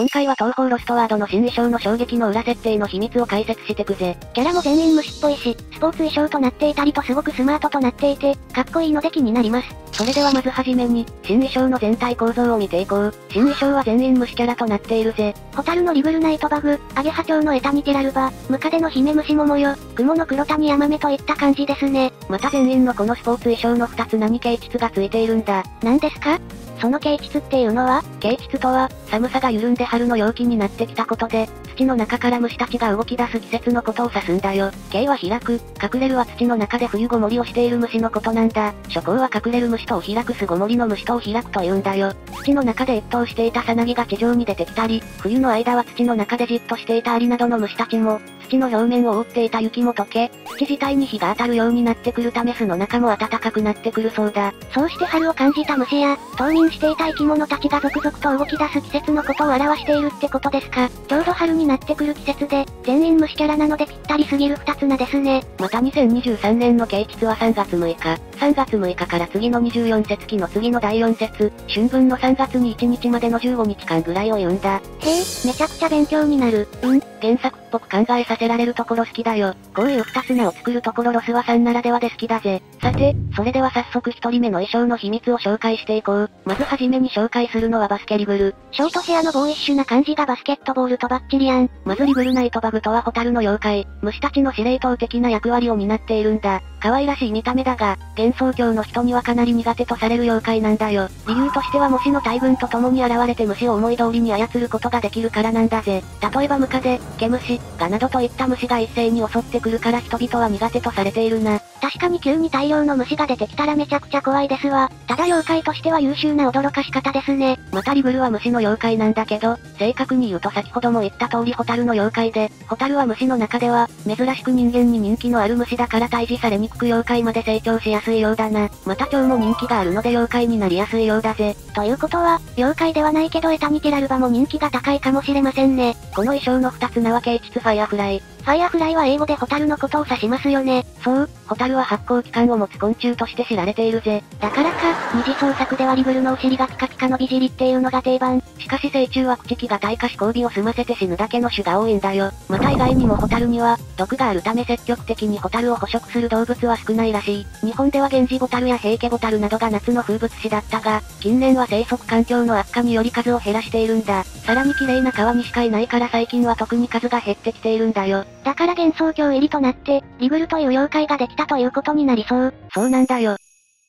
今回は東方ロストワードの新衣装の衝撃の裏設定の秘密を解説してくぜ。キャラも全員虫っぽいし、スポーツ衣装となっていたりとすごくスマートとなっていて、かっこいいので気になります。それではまずはじめに、新衣装の全体構造を見ていこう。新衣装は全員虫キャラとなっているぜ。ホタルのリグルナイトバグ、アゲハチョウのエタニティラルバ、ムカデのヒメムシモモよ、雲の黒谷ヤマメといった感じですね。また全員のこのスポーツ衣装の2つ何形質がついているんだ。何ですか？その形質っていうのは形質とは、寒さが緩んで春の陽気になってきたことで、土の中から虫たちが動き出す季節のことを指すんだよ。形は開く、隠れるは土の中で冬ごもりをしている虫のことなんだ。初行は隠れる虫とを開く巣ごもりの虫とを開くと言うんだよ。土の中で越冬していたさなぎが地上に出てきたり、冬の間は土の中でじっとしていたアリなどの虫たちも、土の表面を覆っていた雪も溶け、土自体に日が当たるようになってくるため巣の中も暖かくなってくるそうだ。そうして春を感じた虫や、冬眠していた生き物たちが続々と動き出す季節のことを表しているってことですか。ちょうど春になってくる季節で、全員虫キャラなのでぴったりすぎる二つなですね。また2023年の啓質は3月6日。3月6日から次の24節気の次の第4節、春分の3月に1日までの15日間ぐらいを言うんだ。へえ、めちゃくちゃ勉強になる。うん、原作っぽく考えさせられるところ好きだよ。こういう二つ名を作るところロスワさんならではで好きだぜ。さて、それでは早速一人目の衣装の秘密を紹介していこう。まずはじめに紹介するのはバスケリブル。ショートヘアのボーイッシュな感じがバスケットボールとバッチリアン。まずリブルナイトバグとはホタルの妖怪、虫たちの司令塔的な役割を担っているんだ。可愛らしい見た目だが、幻想郷の人にはかなり苦手とされる妖怪なんだよ。理由としては虫の大群と共に現れて虫を思い通りに操ることができるからなんだぜ。例えばムカデ、毛虫、ガなどといった虫が一斉に襲ってくるから人々は苦手とされているな。確かに急に大量の虫が出てきたらめちゃくちゃ怖いですわ。ただ妖怪としては優秀な驚かし方ですね。またリブルは虫の妖怪なんだけど、正確に言うと先ほども言った通りホタルの妖怪で、ホタルは虫の中では、珍しく人間に人気のある虫だから退治されにくく妖怪まで成長しやすいようだな。また蝶も人気があるので妖怪になりやすいようだぜ。ということは、妖怪ではないけどエタニティラルバも人気が高いかもしれませんね。この衣装の二つ名は形質ファイアフライ。ファイアフライは英語でホタルのことを指しますよね。そう、ホタルは発光器官を持つ昆虫として知られているぜ。だからか、二次創作ではリブルのお尻がピカピカの美尻っていうのが定番。しかし成虫は口気が退化し交尾を済ませて死ぬだけの種が多いんだよ。また以外にもホタルには、毒があるため積極的にホタルを捕食する動物は少ないらしい。日本では源氏ボタルや平家ボタルなどが夏の風物詩だったが、近年は生息環境の悪化により数を減らしているんだ。さらに綺麗な川にしかいないから最近は特に数が減ってきているんだよ。だから幻想郷入りとなって、リグルという妖怪ができたということになりそう。そうなんだよ。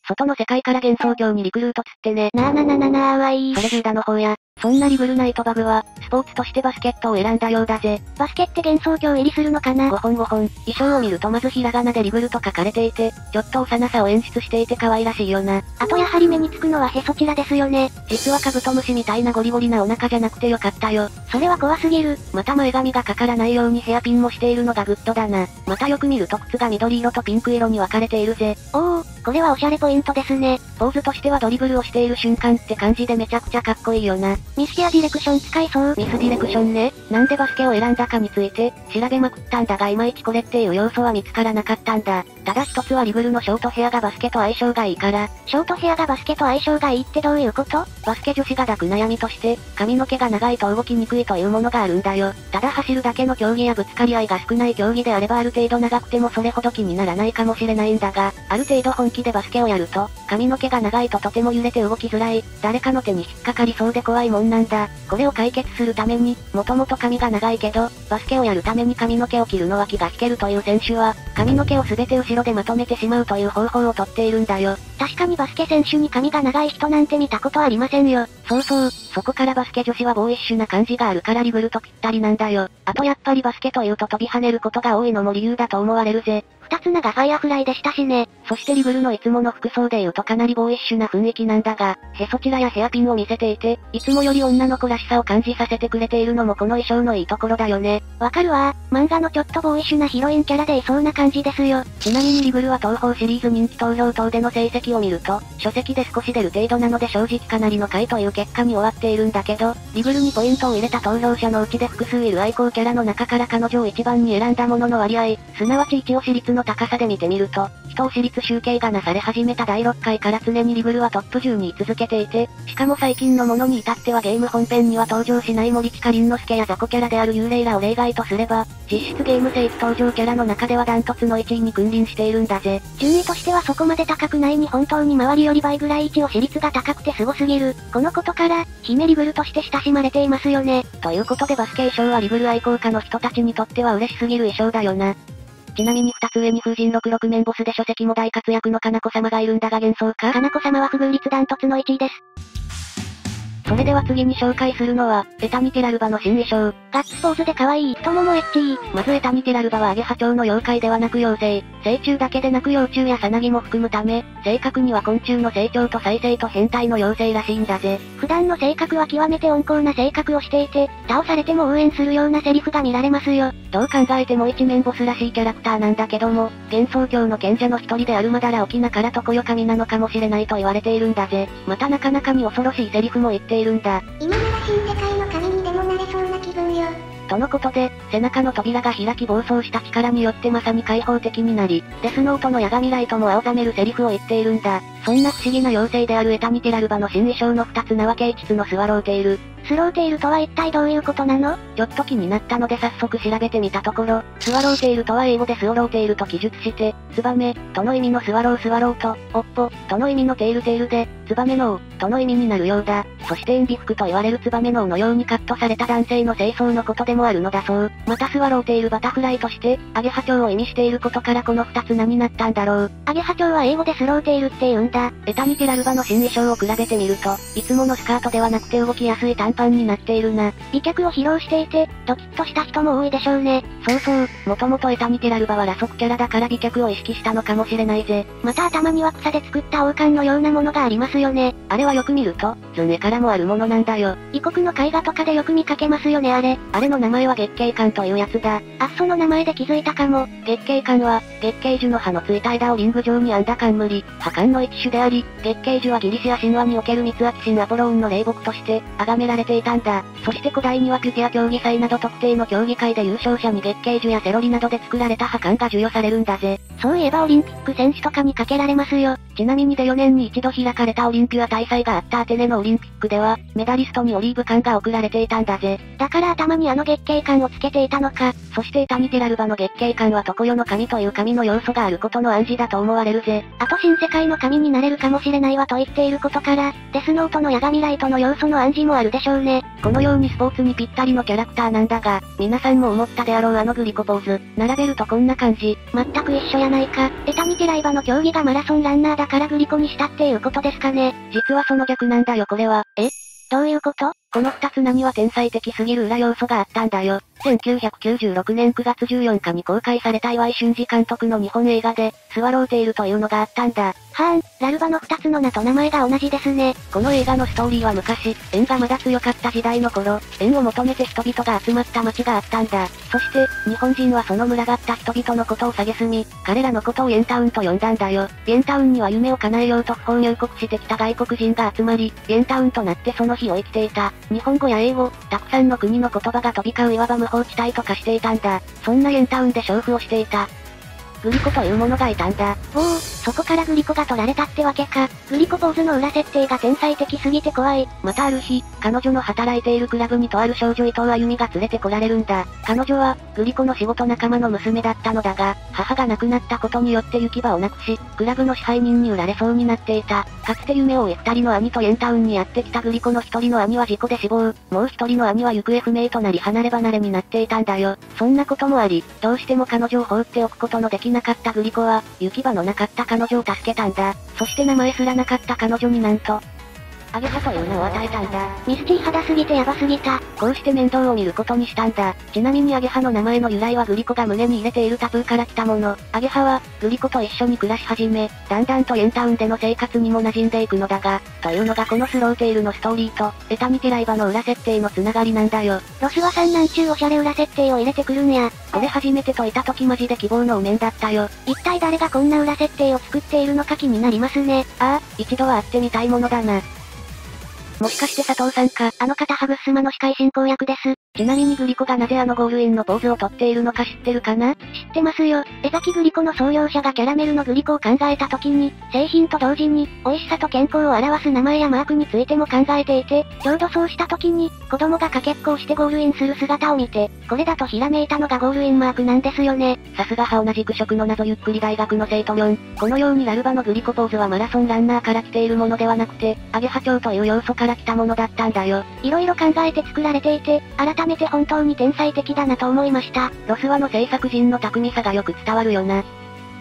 外の世界から幻想郷にリクルートつってね。なあなあなあなあなあわいそれジューダの方や。そんなリブルナイトバグは、スポーツとしてバスケットを選んだようだぜ。バスケって幻想郷入りするのかな ?5 本5本。衣装を見るとまずひらがなでリブルと書かれていて、ちょっと幼さを演出していて可愛らしいよな。あとやはり目につくのはへそちらですよね。実はカブトムシみたいなゴリゴリなお腹じゃなくてよかったよ。それは怖すぎる。また前髪がかからないようにヘアピンもしているのがグッドだな。またよく見ると靴が緑色とピンク色に分かれているぜ。おお、これはおしゃれポイントですね。ポーズとしてはドリブルをしている瞬間って感じでめちゃくちゃかっこいいよな。ミスケアディレクション使いそう。ミスディレクションね。なんでバスケを選んだかについて、調べまくったんだがいまいちこれっていう要素は見つからなかったんだ。ただ一つはリグルのショートヘアがバスケと相性がいいから。ショートヘアがバスケと相性がいいってどういうこと？バスケ女子が抱く悩みとして、髪の毛が長いと動きにくいというものがあるんだよ。ただ走るだけの競技やぶつかり合いが少ない競技であればある程度長くてもそれほど気にならないかもしれないんだが、ある程度本気でバスケをやると、髪の毛が長いととても揺れて動きづらい、誰かの手に引っかかりそうで怖いもんなんだ。これを解決するために、もともと髪が長いけど、バスケをやるために髪の毛を切るのは気が引けるという選手は、髪の毛をすべて後ろでまとめてしまうという方法をとっているんだよ。確かにバスケ選手に髪が長い人なんて見たことありませんよ。そうそう、そこからバスケ女子はボーイッシュな感じがあるからリブルとぴったりなんだよ。あとやっぱりバスケというと飛び跳ねることが多いのも理由だと思われるぜ。二つ名がファイアフライでしたしね。そしてリブルのいつもの服装で言うとかなりボーイッシュな雰囲気なんだが、へそちらやヘアピンを見せていて、いつもより女の子らしさを感じさせてくれているのもこの衣装のいいところだよね。わかるわ漫画のちょっとボーイッシュなヒロインキャラでいそうな感じですよ。ちなみにリブルは東方シリーズ人気投票等での成績を見ると、書籍で少し出る程度なので正直かなりの回という結果に終わっているんだけど、リブルにポイントを入れた投票者のうちで複数いる愛好キャラの中から彼女を一番に選んだものの割合、すなわち一押し率のの高さで見てみると、人を私立集計がなされ始めた第6回から常にリブルはトップ10に居続けていて、しかも最近のものに至ってはゲーム本編には登場しない森近凛之助や雑魚キャラである幽霊らを例外とすれば、実質ゲーム正規登場キャラの中ではダントツの1位に君臨しているんだぜ。順位としてはそこまで高くないに本当に周りより倍ぐらい位置を私立が高くて凄すぎる。このことから、姫リブルとして親しまれていますよね。ということでバスケ衣装はリブル愛好家の人たちにとっては嬉しすぎる衣装だよな。ちなみに二つ上に風神六六面ボスで書籍も大活躍のかな子様がいるんだが幻想か？かな子様は不遇率ダントツの1位です。それでは次に紹介するのは、エタニテラルバの新衣装。ガッツポーズで可愛い、太ももエッチー。まずエタニテラルバはアゲハチョウの妖怪ではなく妖精。成虫だけでなく幼虫やさなぎも含むため、正確には昆虫の成長と再生と変態の妖精らしいんだぜ。普段の性格は極めて温厚な性格をしていて、倒されても応援するようなセリフが見られますよ。どう考えても一面ボスらしいキャラクターなんだけども、幻想郷の賢者の一人であるまだら沖なからとこよ神なのかもしれないと言われているんだぜ。またなかなかに恐ろしいセリフも言っているんだ。今なら新世界の神にでもなれそうな気分よ。とのことで、背中の扉が開き暴走した力によってまさに開放的になり、デスノートのヤガミライトも青ざめるセリフを言っているんだ。そんな不思議な妖精であるエタニテラルバの新衣装の二つ名は形質の swallowtail。Swallowtail とは一体どういうことなの？ちょっと気になったので早速調べてみたところ、 swallowtail とは英語で swallowtail と記述して、ツバメ、との意味の swallow、swallow と、尾っぽ、との意味の tail、tail で、ツバメの尾、との意味になるようだ。そして燕尾服と言われるツバメの尾のようにカットされた男性の正装のことでもあるのだそう。また swallowtail butterfly として、アゲハチョウを意味していることからこの二つ名になったんだろう。アゲハチョウは英語で swallowtail って言うんだ。エタニテラルバの新衣装を比べてみると、いつものスカートではなくて動きやすい短パンになっているな。美脚を披露していて、ドキッとした人も多いでしょうね。そうそう、もともとエタニテラルバはラソクキャラだから美脚を意識したのかもしれないぜ。また頭には草で作った王冠のようなものがありますよね。あれはよく見ると、図根からもあるものなんだよ。異国の絵画とかでよく見かけますよねあれ。あれの名前は月桂冠というやつだ。あっその名前で気づいたかも。月桂冠は、月桂樹の葉のついた枝をリング状に編んだ冠、破冠の一種であり、月桂樹はギリシア神話における三つ秋神アポローンの霊木として、崇められていたんだ。そして古代にはクティア競技祭など特定の競技会で優勝者に月桂樹やセロリなどで作られた破綻が授与されるんだぜ。そういえばオリンピック選手とかにかけられますよ。ちなみにで4年に一度開かれたオリンピュア大祭があったアテネのオリンピックでは、メダリストにオリーブ缶が贈られていたんだぜ。だから頭にあの月桂冠をつけていたのか。そしてエタニテラルバの月桂冠は常世の神という神の要素があることの暗示だと思われるぜ。あと新世界の神になれるかもしれないわと言っていることから、デスノートのヤガミライトの要素の暗示もあるでしょうね。このようにスポーツにぴったりのキャラクターなんだが、皆さんも思ったであろうあのグリコポーズ、並べるとこんな感じ。全く一緒やないか。エタニテライバの競技がマラソンランナーだからグリコにしたっていうことですかね。実はその逆なんだよこれは。え？どういうこと？この二つ名には天才的すぎる裏要素があったんだよ。1996年9月14日に公開された岩井俊二監督の日本映画で、スワローテイルというのがあったんだ。はーん、ラルバの二つの名と名前が同じですね。この映画のストーリーは昔、縁がまだ強かった時代の頃、縁を求めて人々が集まった街があったんだ。そして、日本人はその群がった人々のことを蔑み、彼らのことをイエンタウンと呼んだんだよ。イエンタウンには夢を叶えようと不法入国してきた外国人が集まり、イエンタウンとなってその日を生きていた。日本語や英語、たくさんの国の言葉が飛び交ういわば無法地帯と化していたんだ。そんなイエンタウンで勝負をしていた。グリコというものがいたんだ。おお、そこからグリコが取られたってわけか。グリコポーズの裏設定が天才的すぎて怖い。またある日、彼女の働いているクラブにとある少女伊藤あゆみが連れてこられるんだ。彼女は、グリコの仕事仲間の娘だったのだが、母が亡くなったことによって行き場をなくし、クラブの支配人に売られそうになっていた。かつて夢を追い二人の兄とエンタウンにやってきたグリコの一人の兄は事故で死亡、もう一人の兄は行方不明となり離れ離れになっていたんだよ。そんなこともあり、どうしても彼女を放っておくことのできなかったグリコは、は、行き場のなかった彼女を助けたんだ。そして名前すらなかった彼女になんと、アゲハという名を与えたんだ。ミスティ肌すぎてヤバすぎた。こうして面倒を見ることにしたんだ。ちなみにアゲハの名前の由来はグリコが胸に入れているタプーから来たもの。アゲハは、グリコと一緒に暮らし始め、だんだんとエンタウンでの生活にも馴染んでいくのだが、というのがこのスローテイルのストーリーと、エタニテライバの裏設定のつながりなんだよ。ロスワさんなんちゅうおしゃれ裏設定を入れてくるんや。これ初めて解いた時マジで希望のお面だったよ。一体誰がこんな裏設定を作っているのか気になりますね。ああ、一度は会ってみたいものだな。もしかして佐藤さんか、あの方ハグスマの司会進行役です。ちなみにグリコがなぜあのゴールインのポーズをとっているのか知ってるかな？知ってますよ。江崎グリコの創業者がキャラメルのグリコを考えた時に、製品と同時に、美味しさと健康を表す名前やマークについても考えていて、ちょうどそうした時に、子供がかけっこをしてゴールインする姿を見て、これだとひらめいたのがゴールインマークなんですよね。さすがは同じく食の謎ゆっくり大学の生徒ン。このようにラルバのグリコポーズはマラソンランナーから来ているものではなくて、アゲハチョウという要素から来たものだったんだよ。いろいろ考えて作られていて、改めて本当に天才的だなと思いました。ロスワの制作人の巧みさがよく伝わるよな。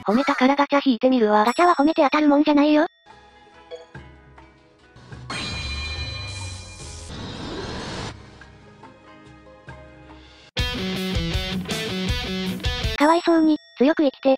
褒めたからガチャ引いてみるわ。ガチャは褒めて当たるもんじゃないよ。かわいそうに、強く生きて、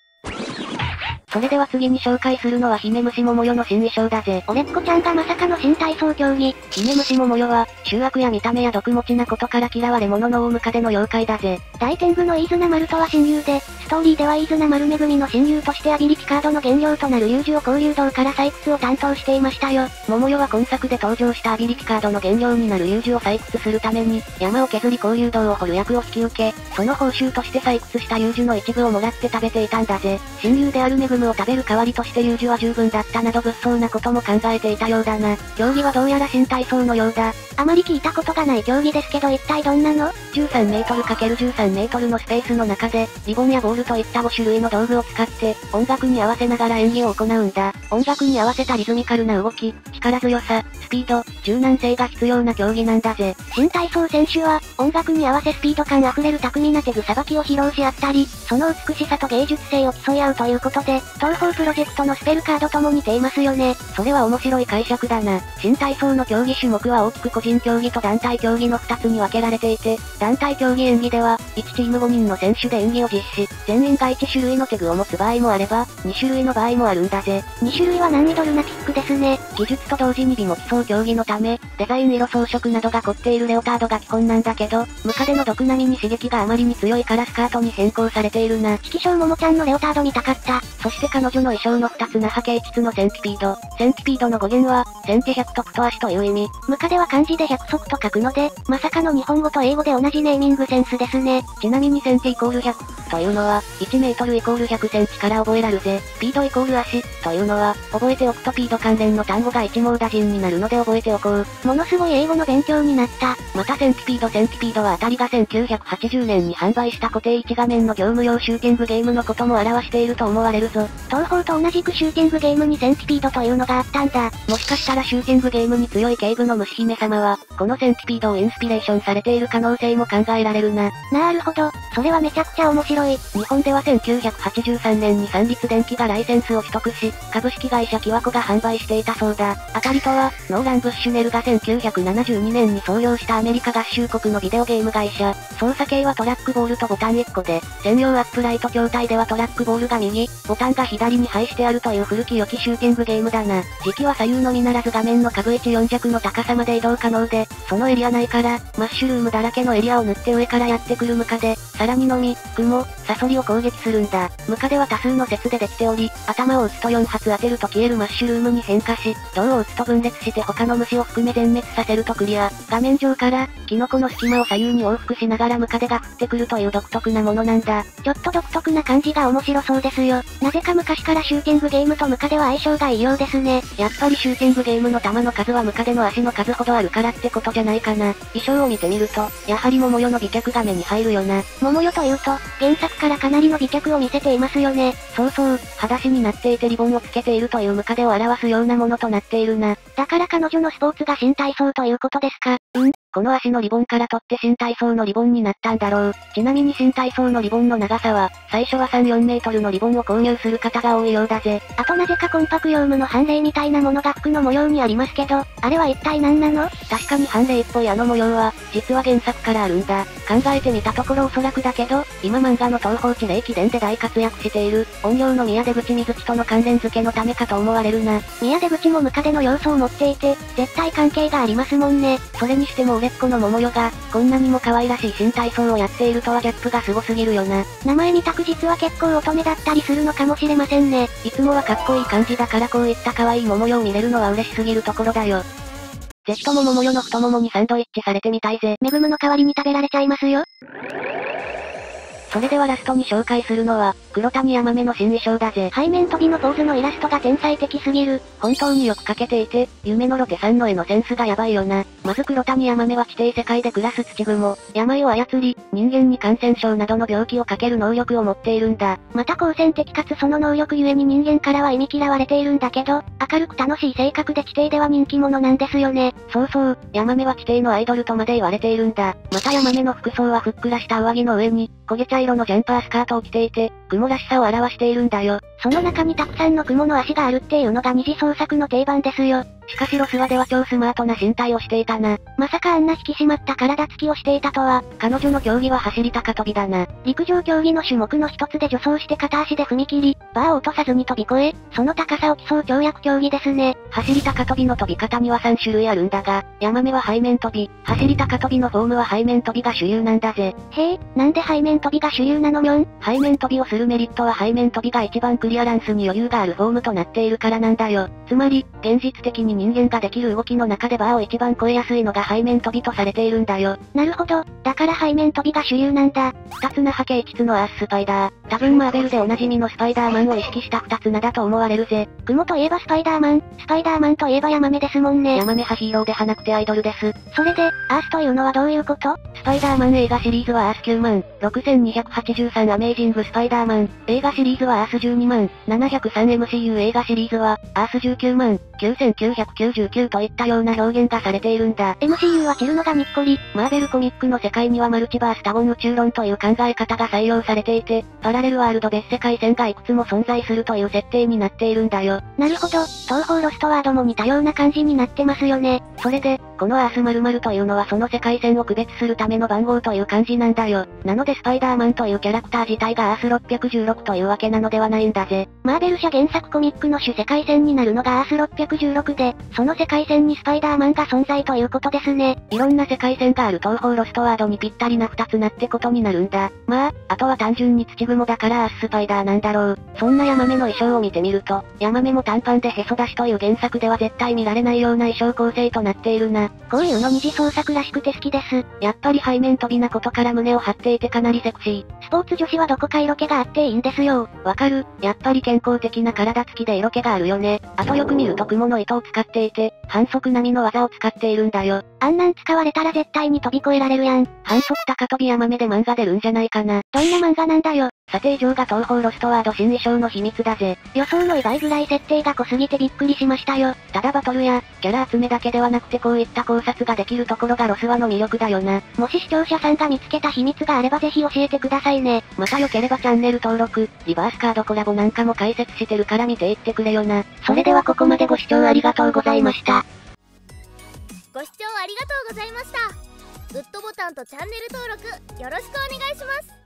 それでは次に紹介するのは姫虫桃代の新衣装だぜ。俺っ子ちゃんがまさかの新体操競技。姫虫桃代は、醜悪や見た目や毒持ちなことから嫌われ者の大ムカデの妖怪だぜ。大天狗の飯綱丸とは親友で、ストーリーでは飯綱丸めぐみの親友としてアビリティカードの原料となる友樹を交流道から採掘を担当していましたよ。桃代は今作で登場したアビリティカードの原料になる友樹を採掘するために、山を削り交流道を掘る役を引き受け、その報酬として採掘した友樹の一部をもらって食べていたんだぜ。親友であるめぐむを食べる代わりとして優柔は十分だったなど物騒なことも考えていたようだな。競技はどうやら新体操のようだ。あまり聞いたことがない競技ですけど一体どんなの ?13 メートル ×13 メートルのスペースの中で、リボンやボールといった5種類の道具を使って、音楽に合わせながら演技を行うんだ。音楽に合わせたリズミカルな動き、力強さ、スピード、柔軟性が必要な競技なんだぜ。新体操選手は、音楽に合わせスピード感あふれる巧みな手具さばきを披露し合ったり、その美しさと芸術性を競い合うということで、東方プロジェクトのスペルカードとも似ていますよね。それは面白い解釈だな。新体操の競技種目は大きく個人競技と団体競技の2つに分けられていて、団体競技演技では、1チーム5人の選手で演技を実施。全員が1種類の手具を持つ場合もあれば、2種類の場合もあるんだぜ。2種類は難易度ルナティックですね。技術と同時に美も競う競技のため、デザイン色装飾などが凝っているレオタードが基本なんだけど、ムカデの毒並みに刺激があまりに強いからスカートに変更されているな。色小ももちゃんのレオタード見たかった。そして彼女の衣装の二つ名は形質の centipede。Centipede の語源は、 centi 100と足という意味。ムカデは漢字で100足と書くので、まさかの日本語と英語で同じネーミングセンスですね。ちなみに centi イコール100というのは、1メートルイコール100センチから覚えられるぜ。 pede イコール足というのは、覚えておくと pede 関連の単語が一網打尽になるので覚えておこう。ものすごい英語の勉強になった。また centipede、centipede はアタリが1980年に販売した固定1画面の業務用シューティングゲームのことも表していると思われるぞ。東方と同じくシューティングゲームに centipede というのがあったんだ。もしかしたらシューティングゲームに強いケイブの虫姫さまは、この centipede をインスピレーションされている可能性も考えられるな。なるほど、それはめちゃくちゃ面白い。日本では1983年に三立電機がライセンスを取得し、株式会社キワコが販売していたそうだ。アタリとは、ノーラン・ブッシュネルが1972年に創業したアメリカ合衆国のビデオゲーム会社。操作系はトラックボールとボタン1個で、専用アップライト筐体ではトラックボールが右、ボタンが左に配してあるという古き良きシューティングゲームだな。時期は左右のみならず画面の株1 4弱の高さまで移動可能で、そのエリア内から、マッシュルームだらけのエリアを塗って上からやってくるムカデ、さらにのみ、雲、サソリを攻撃するんだ。ムカデは多数の説でできており、頭を撃つと4発当てると消えるマッシュルームに変化し、銅を撃つと分裂して他の虫を含め全滅させるとクリア。画面上から、キノコの隙間を左右に往復しながらムカデが降ってくるという独特なものなんだ。ちょっと独特な感じが面白そうですよ。なぜか昔からシューティングゲームとムカデは相性がいいようですね。やっぱりシューティングゲームの弾の数はムカデの足の数ほどあるからってことじゃないかな。衣装を見てみると、やはり桃代の美脚が目に入るよな。桃代というと、原作からかなりの美脚を見せていますよね。そうそう、裸足になっていてリボンをつけているというムカデを表すようなものとなっているな。だから彼女のスポーツが新体操ということですか？うんこの足のリボンから取って新体操のリボンになったんだろう。ちなみに新体操のリボンの長さは、最初は3、4メートルのリボンを購入する方が多いようだぜ。あとなぜかコンパク用務の判例みたいなものが服の模様にありますけど、あれは一体何なの？確かに判例っぽいあの模様は、実は原作からあるんだ。考えてみたところおそらくだけど、今漫画の東方地霊記伝で大活躍している、音量の宮出口水木との関連付けのためかと思われるな。宮出口もムカデの要素を持っていて、絶対関係がありますもんね。それにしても売れっ子の桃代が、こんなにも可愛らしい新体操をやっているとはギャップがすごすぎるよな。名前みたく実は結構乙女だったりするのかもしれませんね。いつもはかっこいい感じだからこういった可愛い桃代を見れるのは嬉しすぎるところだよ。ぜひとも桃代の太ももにサンドイッチされてみたいぜ。メグムの代わりに食べられちゃいますよ。それではラストに紹介するのは、黒谷ヤマメの新衣装だぜ。背面飛びのポーズのイラストが天才的すぎる。本当によく描けていて、夢のロテさんの絵のセンスがやばいよな。まず黒谷ヤマメは地底世界で暮らす土雲、病を操り、人間に感染症などの病気をかける能力を持っているんだ。また好戦的かつその能力ゆえに人間からは忌み嫌われているんだけど、明るく楽しい性格で地底では人気者なんですよね。そうそう、ヤマメは地底のアイドルとまで言われているんだ。またヤマメの服装はふっくらした上着の上に、焦げ茶色のジャンパースカートを着ていて、雲らしさを表しているんだよ。その中にたくさんの雲の足があるっていうのが二次創作の定番ですよ。しかしロスワでは超スマートな身体をしていたな。まさかあんな引き締まった体つきをしていたとは。彼女の競技は走り高跳びだな。陸上競技の種目の一つで助走して片足で踏み切り、バーを落とさずに飛び越え、その高さを競う跳躍競技ですね。走り高跳びの飛び方には3種類あるんだが、ヤマメは背面飛び、走り高跳びのフォームは背面飛びが主流なんだぜ。へえ、なんで背面飛びが主流なのみょん背面飛びをするメリットは背面飛びが一番クリアランスに余裕があるフォームとなっているからなんだよ。つまり、現実的に人間ができる動きの中でバーを一番超えやすいのが背面飛びとされているんだよ。なるほど、だから背面飛びが主流なんだ。二つな波形質のアーススパイダー。多分マーベルでおなじみのスパイダーマンを意識した二つ名だと思われるぜ。雲といえばスパイダーマン、スパイダーマンといえばヤマメですもんね。ヤマメ派ヒーローではなくてアイドルです。それで、アースというのはどういうこと？スパイダーマン映画シリーズはアース9万、6283アメージングスパイダーマン。映画シリーズはアース12万、703MCU 映画シリーズは、アース19万、9999といったような表現がされているんだ。MCU は散るのがにっこり。マーベルコミックの世界にはマルチバース多言宇宙論という考え方が採用されていて、パラレルワールド別世界線がいくつも存在するという設定になっているんだよ。なるほど、東方ロストワードも似たような感じになってますよね。それで、このアース〇〇というのはその世界線を区別するための番号という感じなんだよ。なのでスパイダーマンというキャラクター自体がアース616というわけなのではないんだぜ。マーベル社原作コミックの主世界線になるのがアース616で、その世界線にスパイダーマンが存在ということですね。いろんな世界線がある東方ロストワードにぴったりな二つなってことになるんだ。まあ、あとは単純に土雲だからアーススパイダーなんだろう。そんなヤマメの衣装を見てみると、ヤマメも短パンでへそ出しという原作では絶対見られないような衣装構成となっているな。こういうの二次創作らしくて好きです。やっぱり背面飛びなことから胸を張っていてかなりセクシー。スポーツ女子はどこか色気があっていいんですよ。わかる。やっぱり健康的な体つきで色気があるよね。あとよく見ると雲の糸を使っていて、反則並みの技を使っているんだよ。あんなん使われたら絶対に飛び越えられるやん。反則高飛び山目で漫画出るんじゃないかな。どんな漫画なんだよ。査定上が東方ロストワード新衣装の秘密だぜ。予想の倍ぐらい設定が濃すぎてびっくりしましたよ。ただバトルや、キャラ集めだけではなくてこういった考察ができるところがロスワの魅力だよな。もし視聴者さんが見つけた秘密があればぜひ教えてくださいね。また良ければチャンネル登録、リバースカードコラボなんかも解説してるから見ていってくれよな。それではここまでご視聴ありがとうございました。ご視聴ありがとうございました。グッドボタンとチャンネル登録よろしくお願いします。